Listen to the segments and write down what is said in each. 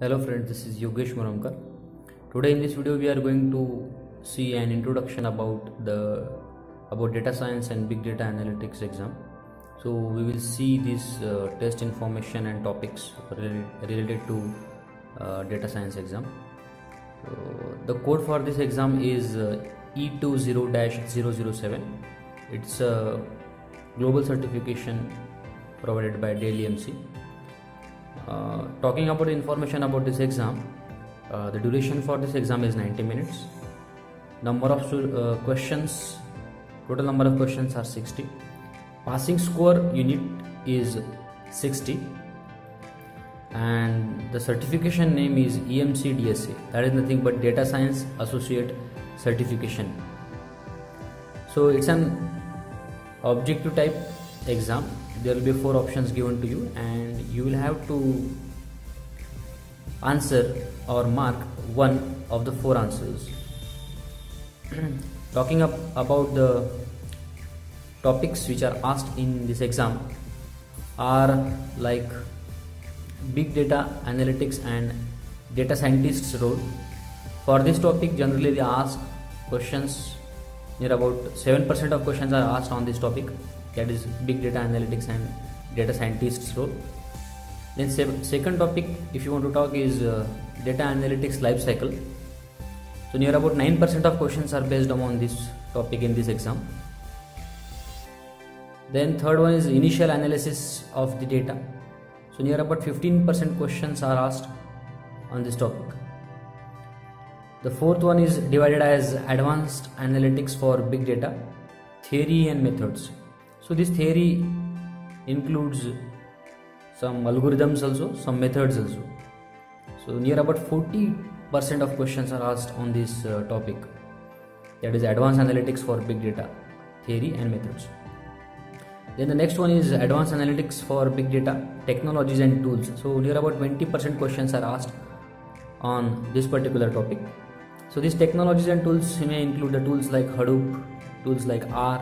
Hello friends, this is Yogesh Murumkar. Today in this video we are going to see an introduction about the about data science and big data analytics exam. So we will see this uh, test information and topics related, to uh, data science exam. The code for this exam is uh, E20-007. It's a global certification provided by Dell EMC. Uh, talking about information about this exam, uh, the duration for this exam is 90 minutes. Number of uh, questions, total number of questions are 60. Passing score unit is 60 and the certification name is EMC DSA. That is nothing but Data Science Associate Certification. So it's an objective type exam. There will be four options given to you and you will have to answer or mark one of the four answers. Talking up about the topics which are asked in this exam are like big data analytics and data scientists role. For this topic generally they ask questions near about 7% of questions are asked on this topic that is big data analytics and data scientists role. Then second topic if you want to talk is uh, data analytics life cycle. So near about 9% of questions are based on this topic in this exam. Then third one is initial analysis of the data. So near about 15% questions are asked on this topic. The fourth one is divided as advanced analytics for big data theory and methods so this theory includes some algorithms also some methods also. So near about 40% of questions are asked on this uh, topic. That is advanced analytics for big data theory and methods. Then the next one is advanced analytics for big data technologies and tools. So near about 20% questions are asked on this particular topic. So these technologies and tools may include the tools like hadoop tools like r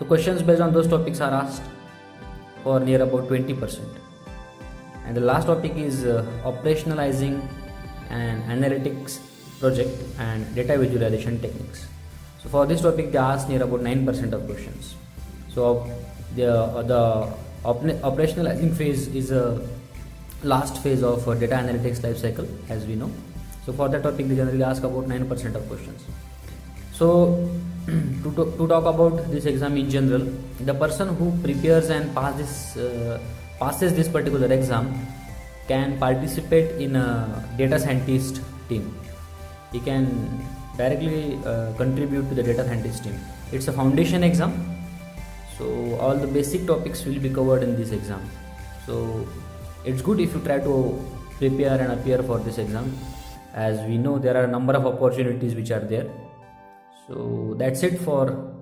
so questions based on those topics are asked for near about 20% and the last topic is uh, operationalizing an analytics project and data visualization techniques. So for this topic they asked near about 9% of questions. So the uh, the op operationalizing phase is a last phase of uh, data analytics life cycle as we know. So for that topic they generally ask about 9% of questions. So to, to talk about this exam in general the person who prepares and pass this, uh, passes this particular exam can participate in a data scientist team. He can directly uh, contribute to the data scientist team. It's a foundation exam so all the basic topics will be covered in this exam. So it's good if you try to prepare and appear for this exam. As we know there are a number of opportunities which are there so that's it for